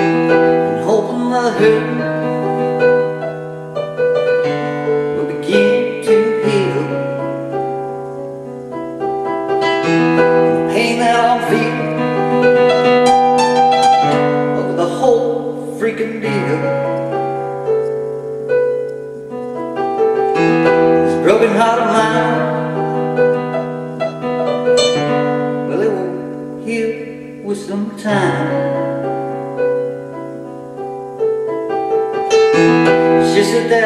and hoping the hurt will begin to heal. The pain that I'm feeling over the whole freaking deal this broken heart of mine. with some time Just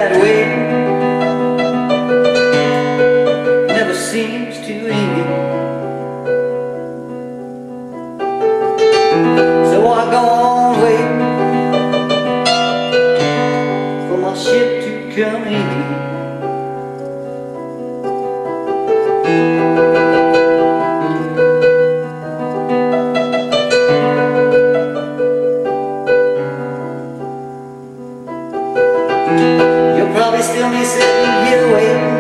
You'll probably still be sitting here waiting.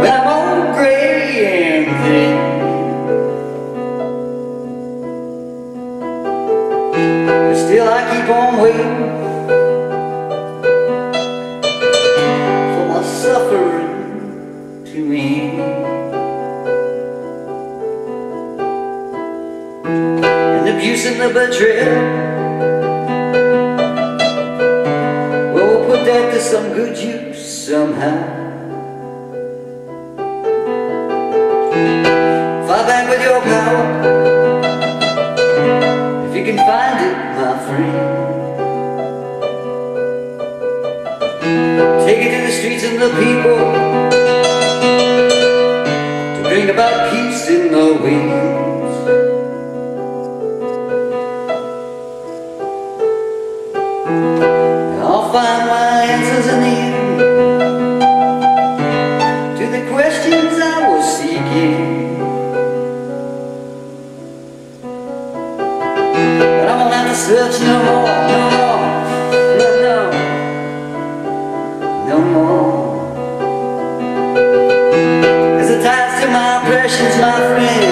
When I'm old, gray, and thin. But still I keep on waiting For my suffering to end And abuse and the betrayal to some good use somehow. Fight back with your power, if you can find it, my friend. Take it to the streets and the people to bring about peace in the winds. My friend.